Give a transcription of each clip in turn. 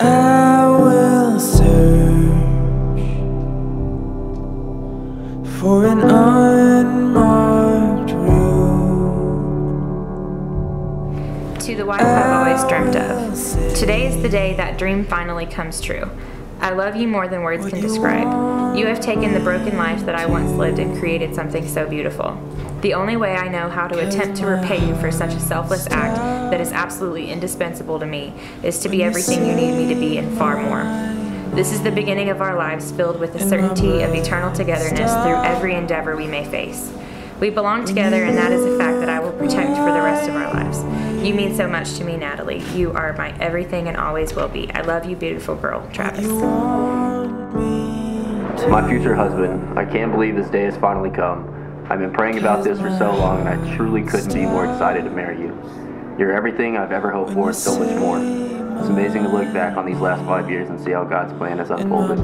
I will search for an unmarked road. To the wife I've always dreamt of. Today is the day that dream finally comes true. I love you more than words can describe. You have taken the broken life that I once lived and created something so beautiful. The only way I know how to attempt to repay you for such a selfless act that is absolutely indispensable to me is to be everything you need me to be and far more. This is the beginning of our lives filled with the certainty of eternal togetherness through every endeavor we may face. We belong together, and that is a fact that I will protect for the rest of our lives. You mean so much to me, Natalie. You are my everything and always will be. I love you, beautiful girl, Travis. My future husband, I can't believe this day has finally come. I've been praying about this for so long, and I truly couldn't be more excited to marry you. You're everything I've ever hoped for and so much more. It's amazing to look back on these last five years and see how God's plan has unfolded.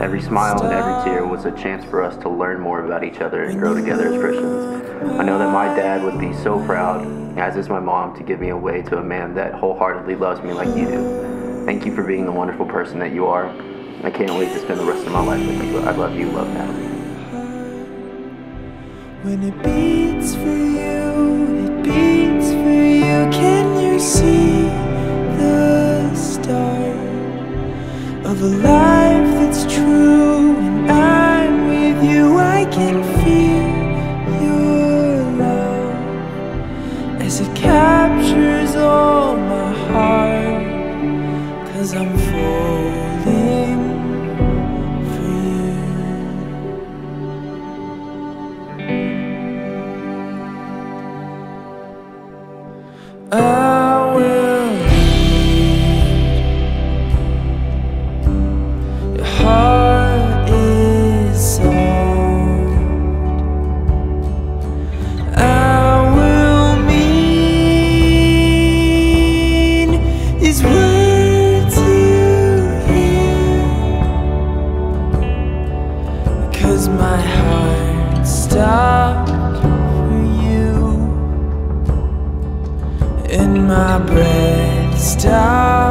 Every smile and every tear was a chance for us to learn more about each other and grow together as Christians. I know that my dad would be so proud, as is my mom, to give me away to a man that wholeheartedly loves me like you do. Thank you for being the wonderful person that you are. I can't wait to spend the rest of my life with you. I love you, love Natalie. When it beats for you, see the start of a life that's true? When I'm with you, I can feel your love as it captures all my heart. Cause I'm falling for oh. My heart stopped for you. And my breath stopped